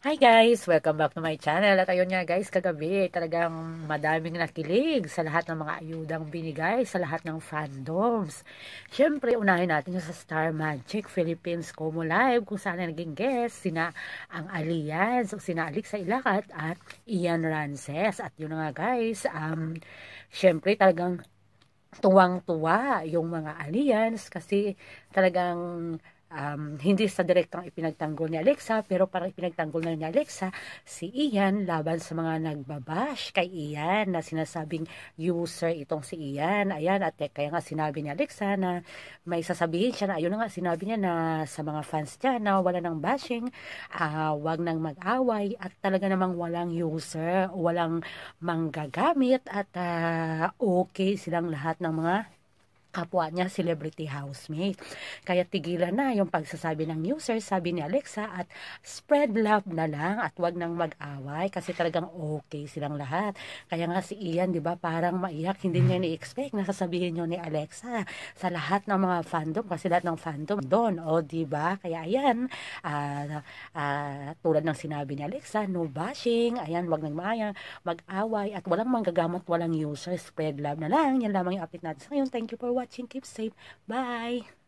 Hi guys! Welcome back to my channel. At ayun nga guys, kagabi talagang madaming nakilig sa lahat ng mga ayudang binigay sa lahat ng fandoms. Siyempre, unahin natin yung sa Star Magic Philippines Como Live kung saan naging guest sina ang Alliance, sina Alexa Ilakat at Ian Rances. At yun nga guys, um, siyempre talagang tuwang-tuwa yung mga Alliance kasi talagang um, hindi sa direktang ipinagtanggol ni Alexa, pero parang ipinagtanggol na ni Alexa si Ian laban sa mga nagbabash kay Ian na sinasabing user itong si Ian. Ayan, at kaya nga sinabi ni Alexa na may sasabihin siya na ayun na nga sinabi niya na sa mga fans niya na wala nang bashing, uh, wag nang mag-away at talaga namang walang user, walang manggagamit at uh, okay silang lahat ng mga kapwa niya celebrity housemate. Kaya tigilan na yung pagsasabi ng user, sabi ni Alexa, at spread love na lang at wag nang mag-away kasi talagang okay silang lahat. Kaya nga si Ian, di ba, parang maiyak, hindi niya ni-expect na sasabihin niyo ni Alexa sa lahat ng mga fandom kasi lahat ng fandom doon, o di ba? Kaya ayan, uh, uh, tulad ng sinabi ni Alexa, no bashing, ayan, wag nang mayang, mag-away at walang manggagamot, walang user, spread love na lang. Yan lamang yung update natin sa ngayon. Thank you for watching. Keep safe. Bye!